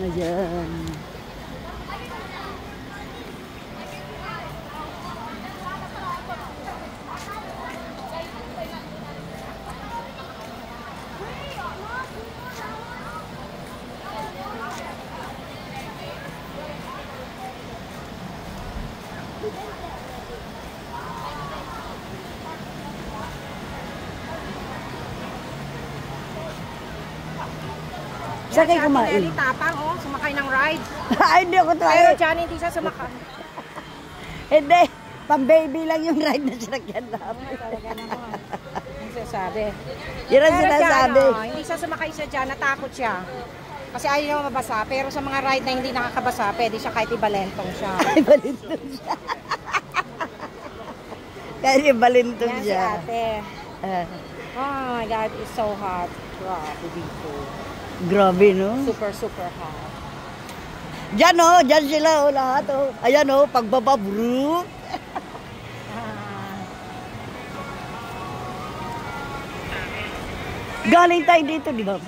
Ayan. Saan kayo kumain? Nelly Tapang, oh, sumakay ng ride. Ay, hindi ako Pero tayo. dyan, hindi siya sumakay. Hindi. Pang-baby lang yung ride na sinakyan namin. Talaga naman. Ang sinasabi. Yan ang Pero dyan, sinasabi. oh, hindi siya sumakay siya dyan, natakot siya. Kasi ayaw niya mabasa. Pero sa mga ride na hindi nakakabasa, pwede siya kahit ibalentong siya. Ay, balintong siya. Kasi balintong Yan si siya. ate. Ah, Oh my God, it's so hot. Grabe dito. Grabe, no? Super, super hot. Diyan, oh. Diyan sila, oh, lahat, oh. Ayan, oh. Pagbaba, bro. Ah, Galing tayo dito, di ba?